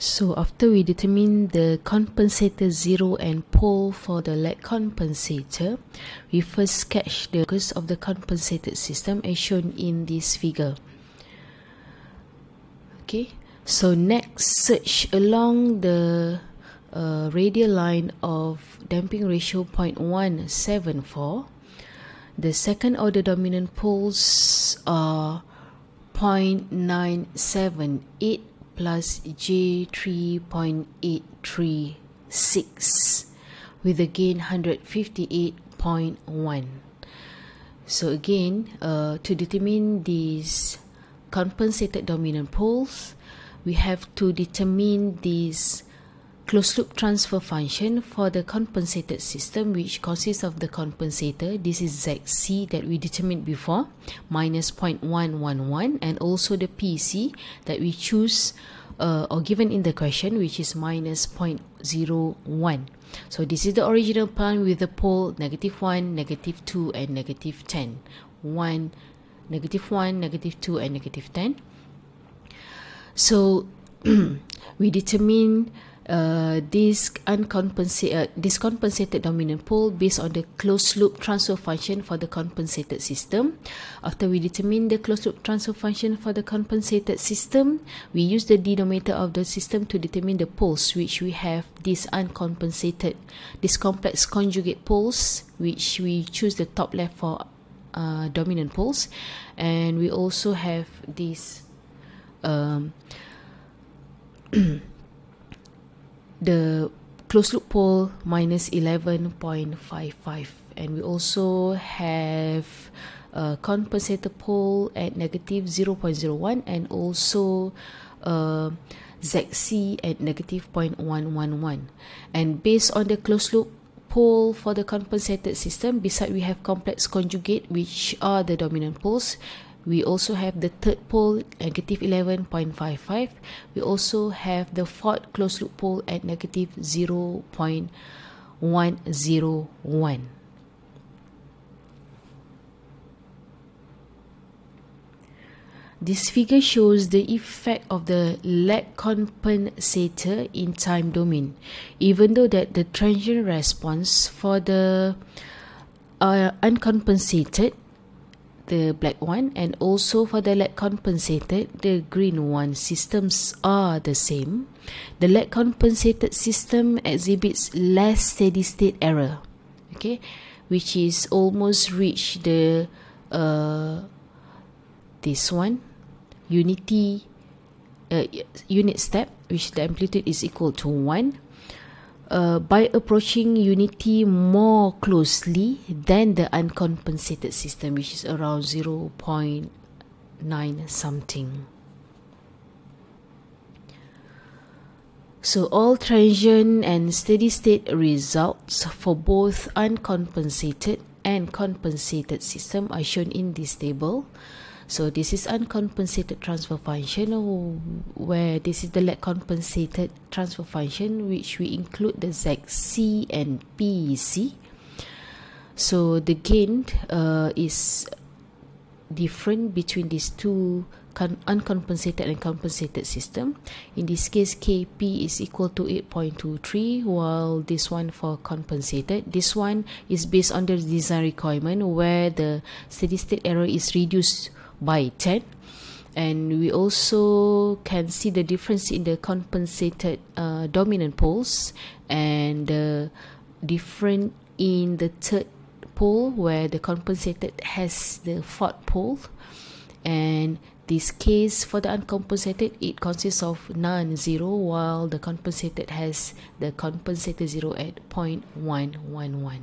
So after we determine the compensator zero and pole for the lag compensator, we first sketch the curves of the compensated system as shown in this figure. Okay, so next search along the uh, radial line of damping ratio 0.174. The second order dominant poles are 0.978 plus J3.836 with a gain 158.1. So again, uh, to determine these compensated dominant poles, we have to determine these closed loop transfer function for the compensated system which consists of the compensator. This is ZC that we determined before minus 0.111 and also the PC that we choose uh, or given in the question which is minus 0.01 so this is the original plan with the pole negative 1 negative 2 and negative 10 1 negative 1 negative 2 and negative 10 so we determine uh, this uncompensated uh, this compensated dominant pole based on the closed loop transfer function for the compensated system. After we determine the closed loop transfer function for the compensated system, we use the denominator of the system to determine the poles which we have this uncompensated this complex conjugate poles which we choose the top left for uh, dominant poles and we also have this um, the closed loop pole minus 11.55 and we also have a compensator pole at negative 0.01 and also uh, ZC at negative 0.111 and based on the closed loop pole for the compensated system beside we have complex conjugate which are the dominant poles we also have the third pole negative 11.55 we also have the fourth closed loop pole at negative 0.101 This figure shows the effect of the lag compensator in time domain. Even though that the transient response for the uh, uncompensated the black one and also for the lag compensated the green one systems are the same. The lag compensated system exhibits less steady state error okay which is almost reach the uh, this one unity uh, unit step which the amplitude is equal to 1 uh, by approaching unity more closely than the uncompensated system which is around 0.9 something. So all transient and steady state results for both uncompensated and compensated system are shown in this table So this is uncompensated transfer function where this is the lag compensated transfer function which we include the ZC and PC. So the gain uh, is different between these two uncompensated and compensated system. In this case, KP is equal to 8.23 while this one for compensated. This one is based on the design requirement where the steady state error is reduced by 10 and we also can see the difference in the compensated uh, dominant poles and the different in the third pole where the compensated has the fourth pole. And this case for the uncompensated it consists of non-zero while the compensated has the compensated zero at 0.111